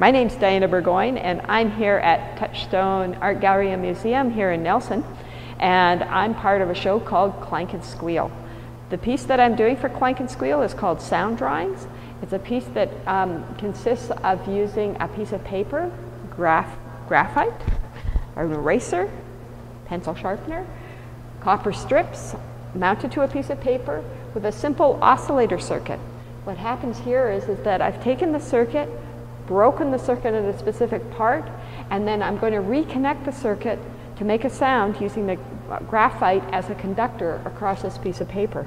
My name's Diana Burgoyne, and I'm here at Touchstone Art Gallery and Museum here in Nelson, and I'm part of a show called Klang and Squeal. The piece that I'm doing for Klang and Squeal is called Sound Drawings. It's a piece that um, consists of using a piece of paper, graph, graphite, an eraser, pencil sharpener, copper strips mounted to a piece of paper with a simple oscillator circuit. What happens here is, is that I've taken the circuit, broken the circuit at a specific part, and then I'm going to reconnect the circuit to make a sound using the graphite as a conductor across this piece of paper.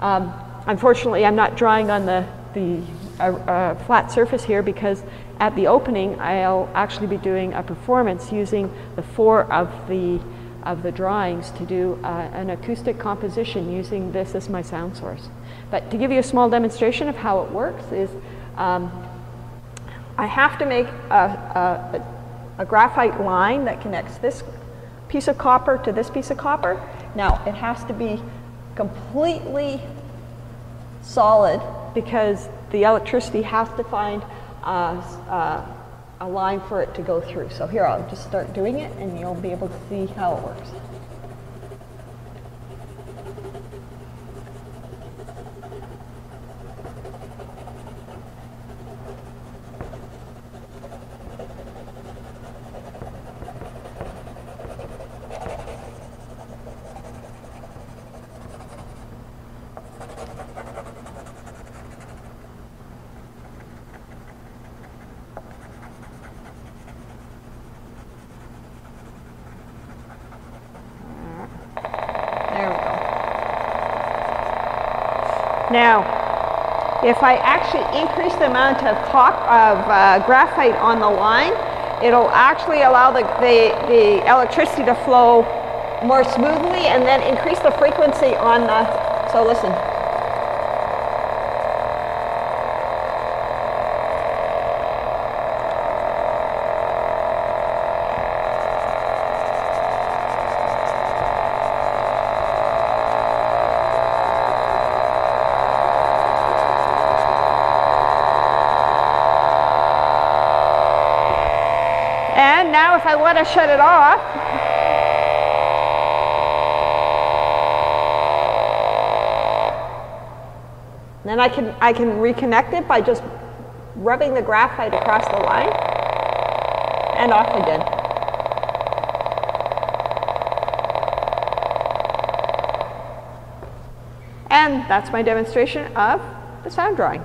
Um, unfortunately, I'm not drawing on the, the uh, uh, flat surface here because at the opening I'll actually be doing a performance using the four of the of the drawings to do uh, an acoustic composition using this as my sound source. But to give you a small demonstration of how it works is um, I have to make a, a, a graphite line that connects this piece of copper to this piece of copper. Now it has to be completely solid because the electricity has to find a line for it to go through. So here, I'll just start doing it and you'll be able to see how it works. Now, if I actually increase the amount of, talk, of uh, graphite on the line, it'll actually allow the, the, the electricity to flow more smoothly and then increase the frequency on the, so listen. And now if I want to shut it off, then I can, I can reconnect it by just rubbing the graphite across the line and off again. And that's my demonstration of the sound drawing.